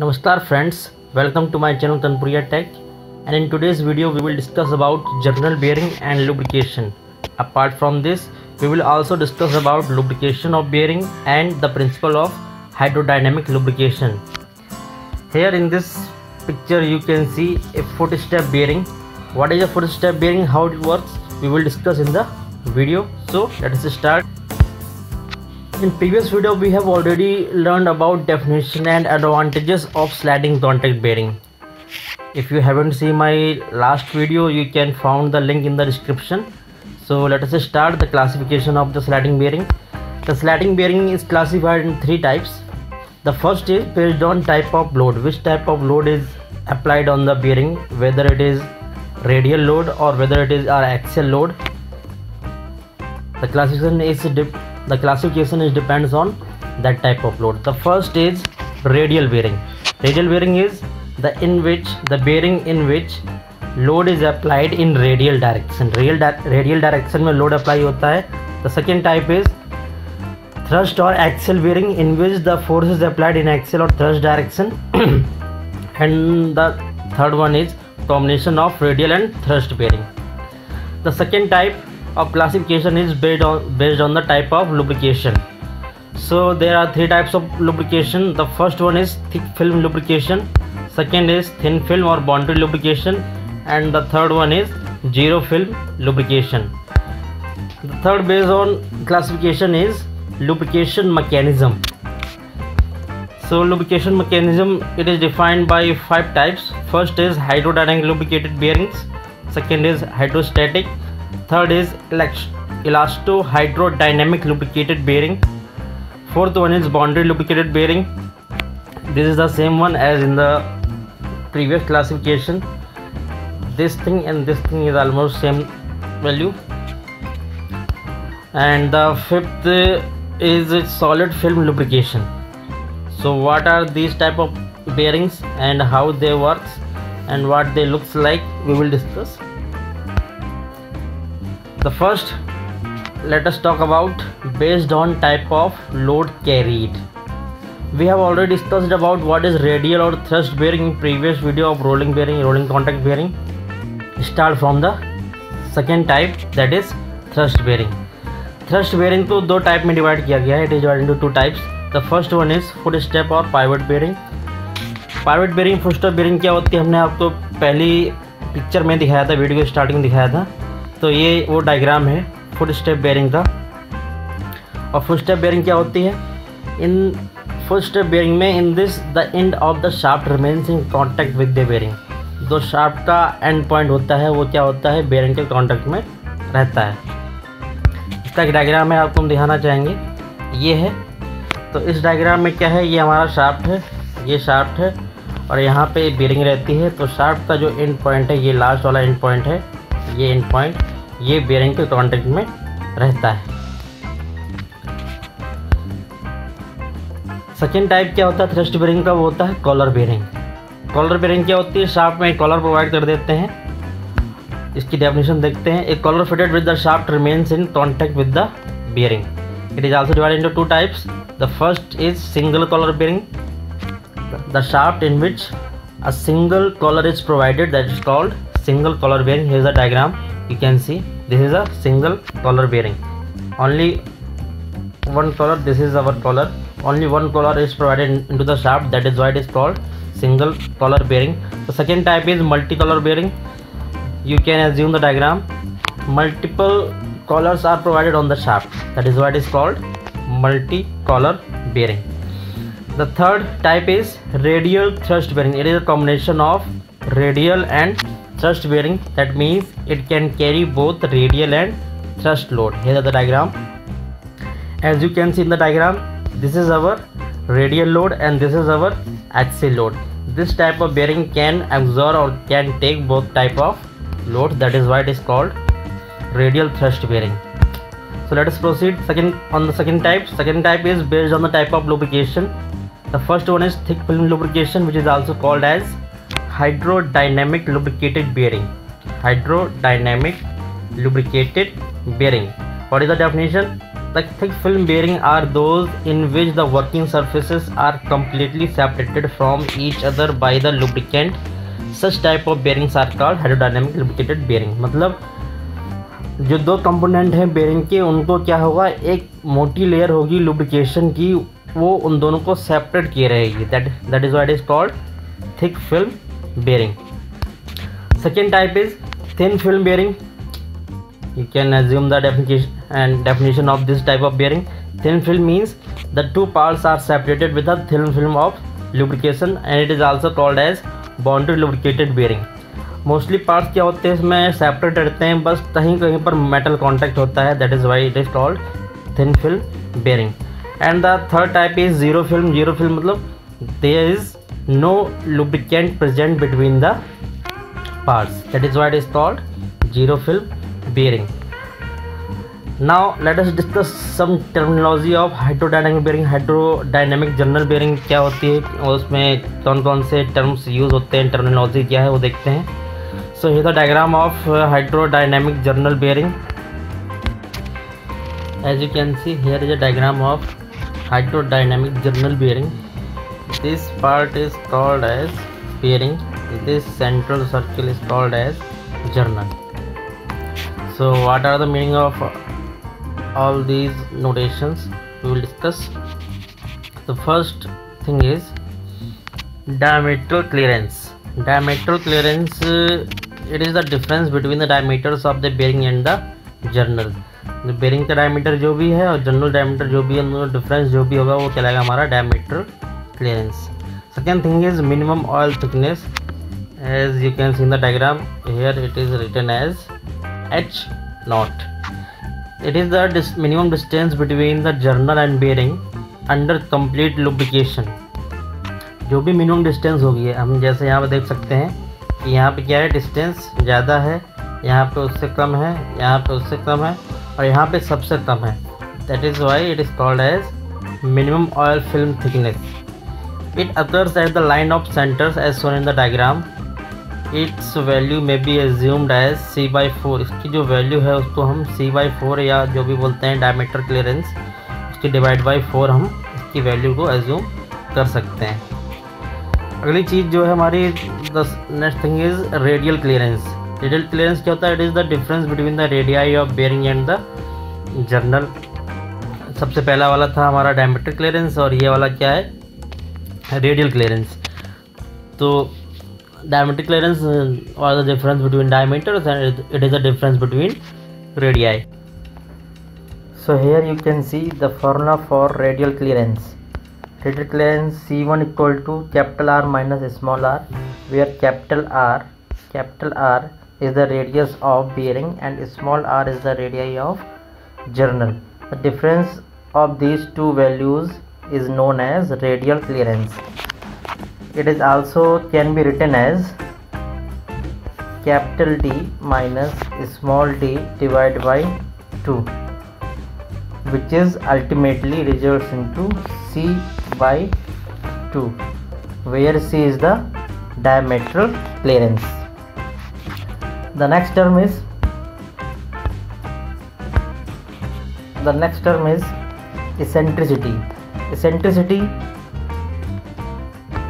Namaskar friends, welcome to my channel Kanpuriya Tech and in today's video we will discuss about journal bearing and lubrication. Apart from this, we will also discuss about lubrication of bearing and the principle of hydrodynamic lubrication. Here in this picture you can see a footstep bearing. What is a footstep bearing, how it works, we will discuss in the video. So let us start in previous video we have already learned about definition and advantages of sliding contact bearing. If you haven't seen my last video you can find the link in the description. So let us start the classification of the sliding bearing. The sliding bearing is classified in three types. The first is based on type of load. Which type of load is applied on the bearing? Whether it is radial load or whether it is our axial load. The classification is the classification is depends on that type of load the first is radial bearing radial bearing is the in which the bearing in which load is applied in radial direction radial di radial direction में load apply होता है the second type is thrust or axial bearing in which the force is applied in axial or thrust direction and the third one is combination of radial and thrust bearing the second type of classification is based on based on the type of lubrication. So there are three types of lubrication. The first one is thick film lubrication. Second is thin film or boundary lubrication. And the third one is zero film lubrication. The third based on classification is lubrication mechanism. So lubrication mechanism it is defined by five types. First is hydrodynamic lubricated bearings. Second is hydrostatic third is elasto hydrodynamic lubricated bearing. Fourth one is boundary lubricated bearing. This is the same one as in the previous classification. This thing and this thing is almost same value. And the fifth is solid film lubrication. So what are these type of bearings and how they works and what they looks like we will discuss the first let us talk about based on type of load carried we have already discussed about what is radial or thrust bearing in previous video of rolling bearing rolling contact bearing start from the second type that is thrust bearing thrust bearing को दो type में divide किया गया है it is divide into two types the first one is foot step और pivot bearing pivot bearing foot step bearing क्या होती है हमने आपको पहली पिक्चर में दिखाया था वीडियो स्टार्टिंग दिखाया था तो ये वो डायग्राम है फुट स्टेप बेयरिंग का। और फुट स्टेप बेयरिंग क्या होती है? इन फुट स्टेप बेयरिंग में in this the end of the shaft remains in contact with the bearing जो शाफ्ट का एंड पॉइंट होता है, वो क्या होता है? बेयरिंग के कॉन्टैक्ट में रहता है। इसका एक डायग्राम है आपको हम दिखाना चाहेंगे। ये है। तो इस डायग्राम में क्या है? ये हमारा शाफ्ट है। ये शाफ्ट है। और यहाँ पे बेयरिंग रहती है। तो शाफ्ट का जो एंड पॉइंट है, ये लास्ट वाला एंड पॉइंट है। ये एंड पॉइंट ये बेयरिंग के कॉन्टेक्ट में रहता है। सेकेंड टाइप क्या होता है? थ्रस्ट बेयरिंग का वो होता है कॉलर बेयरिंग कॉलर बेयरिंग क्या होती है? शाफ्ट में एक कॉलर प्रोवाइड कर देते हैं। इसकी डेफिनेशन देखते हैं। एक collar fitted with the shaft remains in contact with the bearing it is also divided into two types the first is single collar bearing the shaft in which single collar is provided, that is called single collar bearing. Here is a diagram. You can see this is a single collar bearing. Only one collar this is our collar only one collar is provided into the shaft that is why it is called single collar bearing. The second type is multicollar bearing. You can assume the diagram. Multiple collars are provided on the shaft. That is why it is called multicollar bearing. The third type is radial thrust bearing. It is a combination of radial and thrust bearing that means it can carry both radial and thrust load. Here the diagram. As you can see in the diagram this is our radial load and this is our axial load. This type of bearing can absorb or can take both type of load. That is why it is called radial thrust bearing. So let us proceed second on the second type. Second type is based on the type of lubrication. The first one is thick film lubrication which is also called as hydrodynamic lubricated bearing hydrodynamic lubricated bearing what is the definition thick film bearing are those in which the working surfaces are completely separated from each other by the lubricant such type of bearings are called hydrodynamic lubricated bearing मतलब जो दो component हैं bearing के, उनको क्या होगा? एक मोटी लेयर होगी लुब्रिकेशन की, वो उन दोनों को सेपरेट किए रहेगी. That that is why is called thick film bearing second type is thin film bearing you can assume the definition and definition of this type of bearing thin film means the two parts are separated with a thin film of lubrication and it is also called as bonded lubricated bearing mostly parts क्या होते हैं इसमें separate रहते हैं बस कहीं कहीं पर मेटल कांटेक्ट होता है that is why it is called thin film bearing and the third type is zero film zero film मतलब there is no lubricant present between the parts. That is why it is called zero film bearing. Now, let us discuss some terminology of hydrodynamic bearing hydrodynamic journal bearing क्या होती है? और उसमें कौन कौन से terms use होते हैं? टर्मिनोलॉजी क्या है? वो देखते हैं. सो ये the diagram of hydrodynamic journal bearing as you can see here is a diagram of hydrodynamic journal bearing this part is called as bearing this central circle is called as journal so what are the meaning of all these notations we will discuss the first thing is diameter clearance diameter clearance uh, it is the difference between the diameters of the bearing and the journal bearing का diameter जो भी है और general diameter जो भी है difference जो भी होगा वो कहलाएगा हमारा diameter clearance second thing is minimum oil thickness as you can see in the diagram here it is written as h naught. It is the dis, minimum distance between the journal and bearing under complete lubrication. जो भी minimum distance होगी, हम जैसे यहाँ पर देख सकते हैं कि यहाँ पे क्या है? डिस्टेंस ज़्यादा है, यहाँ पे उससे कम है, यहाँ पे उससे कम है और यहाँ पे सबसे कम है। That is why it is called as minimum oil film thickness it occurs at the line of centres as shown in the diagram its value may be assumed as C by four इसकी जो value है, उसको हम सी by four या जो भी बोलते हैं डायमीटर क्लियरेंस उसकी डिवाइड बाई फोर हम इसकी वैल्यू को एज्यूम कर सकते हैं। अगली चीज़ जो है हमारी next thing is radial clearance radial clearance क्या होता है? It is the difference between the radii of bearing and the journal सबसे पहला वाला था हमारा डायमीटर क्लियरेंस और ये वाला क्या है? radial clearance. So diameter clearance uh, or the difference between diameters and it is a difference between radii. So here you can see the formula for radial clearance. Radial clearance c1 equal to capital r minus small r where capital r capital r is the radius of bearing and small r is the radii of journal. The difference of these two values is known as radial clearance it is also can be written as capital D minus small d divided by 2 which is ultimately results into C by 2 where C is the diametral clearance. The next term is the next term is eccentricity. Eccentricity.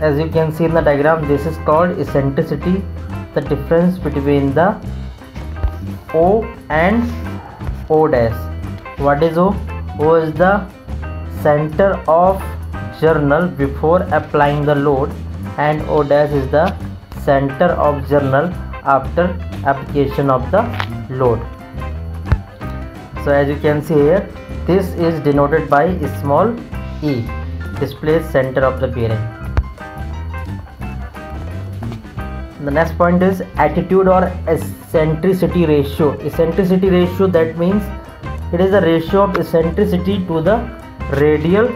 As you can see in the diagram this is called eccentricity. The difference between the O and O dash. What is O? O is the center of journal before applying the load and O dash is the center of journal after application of the load. So as you can see here this is denoted by a small e. Displays center of the bearing the next point is attitude or eccentricity ratio. Eccentricity ratio that means it is the ratio of eccentricity to the radial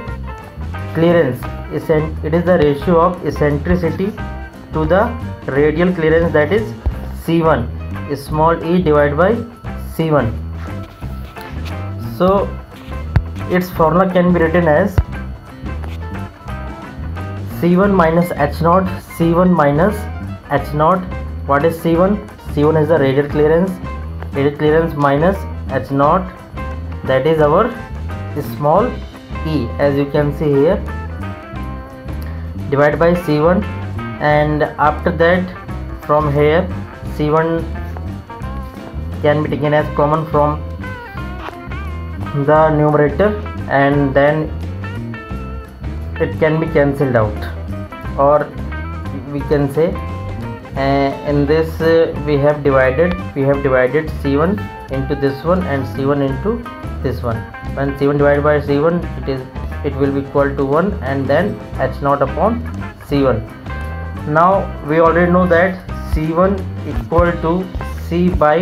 clearance. It is the ratio of eccentricity to the radial clearance that is c1 small e divided by c1 so its formula can be written as c1 minus h naught c1 minus h naught. What is c1 c1 is the radial clearance. Radial clearance minus h naught. That is our small e as you can see here. Divided by c1 and after that from here c1 can be taken as common from the numerator and then it can be cancelled out or we can say uh, in this uh, we have divided we have divided c1 into this one and c1 into this one. When c1 divided by c1 it is it will be equal to 1 and then h naught upon c1 now we already know that c1 equal to c by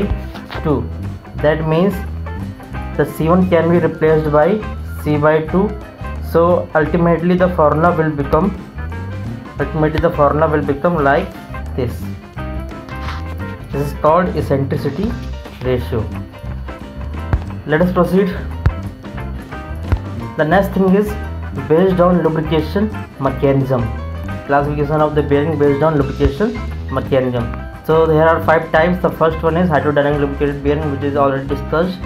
2 that means the c1 can be replaced by c by 2 so ultimately the formula will become ultimately the formula will become like this. This is called eccentricity ratio. Let us proceed. The next thing is based on lubrication mechanism. Classification of the bearing based on lubrication mechanism. So there are five types. The first one is hydrodynamic lubricated bearing which is already discussed.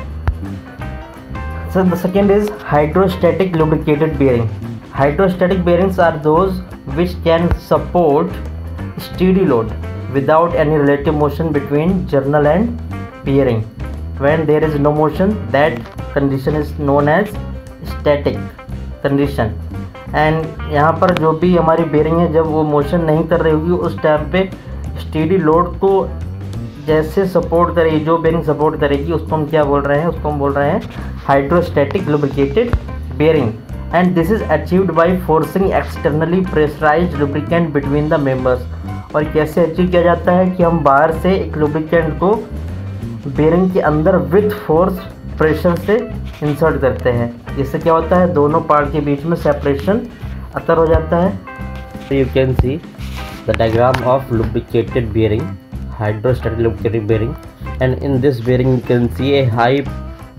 So the second is hydrostatic lubricated bearing. Hydrostatic bearings are those which can support steady load without any relative motion between journal and bearing when there is no motion that condition is known as static condition and यहाँ पर जो भी हमारी bearing है जब वो motion नहीं कर रही होगी उस टाइम पे स्टीडी लोड को जैसे सपोर्ट करेगी जो बेरिंग सपोर्ट करेगी उसको हम क्या बोल रहे हैं उसको हम बोल रहे हैं hydrostatic lubricated bearing and this is achieved by forcing externally pressurize lubricant between the members और कैसे अचीव किया जाता है कि हम बाहर से एक लुब्रिकेंट को बेरिंग के अंदर विथ फोर्स प्रेशर से इंसर्ट करते हैं। इससे क्या होता है? दोनों पार्ट के बीच में सेपरेशन अतर हो जाता है। You can see the diagram of lubricated bearing hydrostatic lubricated bearing and in this bearing you can see a high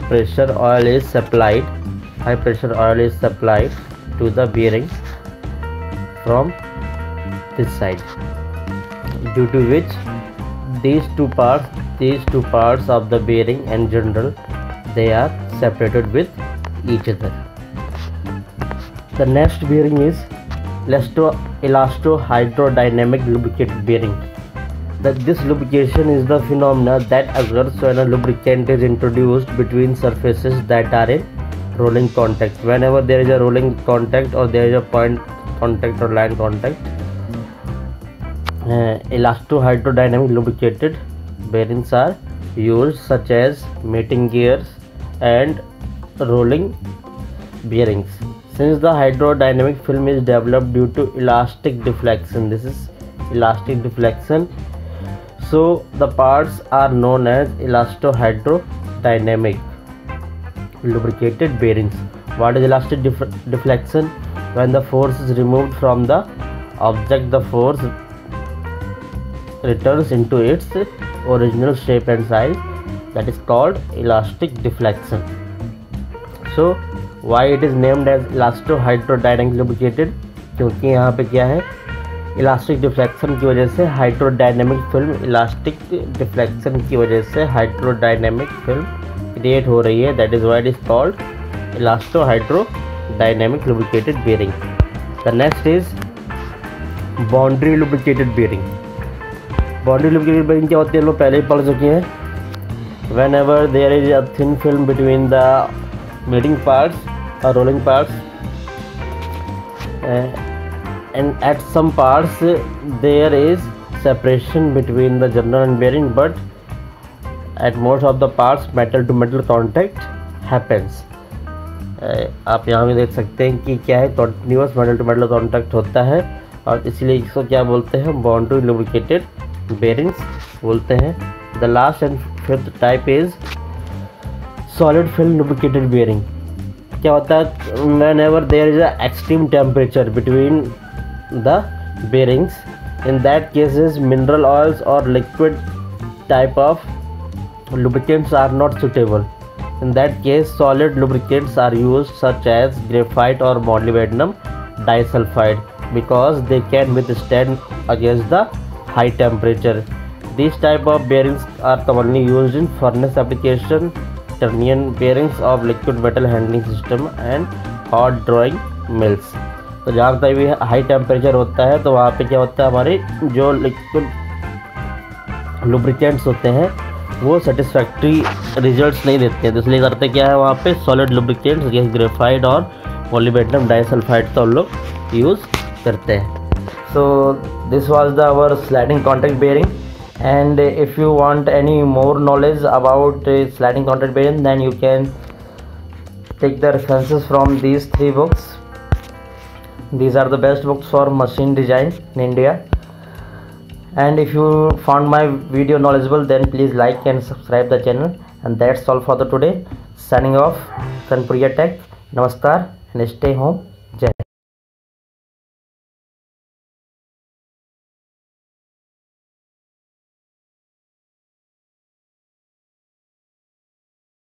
pressure oil is supplied high pressure oil is supplied to the bearing from this side due to which these two parts these two parts of the bearing in general they are separated with each other. The next bearing is elasto elasto hydrodynamic lubricated bearing. That this lubrication is the phenomena that occurs when a lubricant is introduced between surfaces that are in rolling contact. Whenever there is a rolling contact or there is a point contact or line contact uh, elasto hydrodynamic lubricated bearings are used such as mating gears and rolling bearings. Since the hydrodynamic film is developed due to elastic deflection this is elastic deflection so the parts are known as elastohydrodynamic lubricated bearings what is elastic def- deflection when the force is removed from the object the force returns into its original shape and size that is called elastic deflection so why it is named as elastohydrodynamic lubricated क्योंकि यहाँ पे क्या है elastic deflection की वजह से hydrodynamic film elastic deflection की वजह से हाइड्रोडायनेमिक फ़िल्म क्रिएट हो रही है. That is what is called elastohydrodynamic lubricated bearing the next is boundary lubricated bearing boundary lubricated bearing क्या होती है? लोग पहले ही पढ़ चुके हैं. Whenever there is a thin film between the mating parts और rolling parts and at some parts there is separation between the journal and bearing, but most of the parts metal to metal contact happens. Uh, आप यहाँ भी देख सकते हैं कि क्या है continuous metal to metal contact होता है और इसलिए इसको क्या बोलते हैं बाउंड्री लुब्रिकेटेड बेरिंग्स बोलते हैं। The last and fifth type is solid film lubricated bearing क्या होता है whenever there is a extreme temperature between the bearings in that cases mineral oils और liquid type of lubricants are not suitable in that case solid lubricants are used such as graphite or molybdenum disulfide because they can withstand against the high temperature these type of bearings are commonly used in furnace application trunnion bearings of liquid metal handling system and hot drawing mills तो जहाँ तक भी high temperature होता है तो वहाँ पे क्या होता है हमारे जो लिक्विड लुब्रिकेंट्स होते हैं वो सेटिसफैक्ट्री रिज़ल्ट नहीं देते हैं। तो इसलिए करते क्या है वहाँ पर सॉलिड लुब्रिकेट जैसे ग्रेफाइड और पॉलीबेटम डाइसल्फाइड तो हम लोग यूज़ करते हैं। So this was the our sliding contact bearing and if you want any more knowledge about sliding contact bearing then you can take the references from these three books these are the best books for machine design in India and if you found my video knowledgeable then please like and subscribe the channel. And that's all for the today. Signing off kanpuriya tech. Namaskar and stay home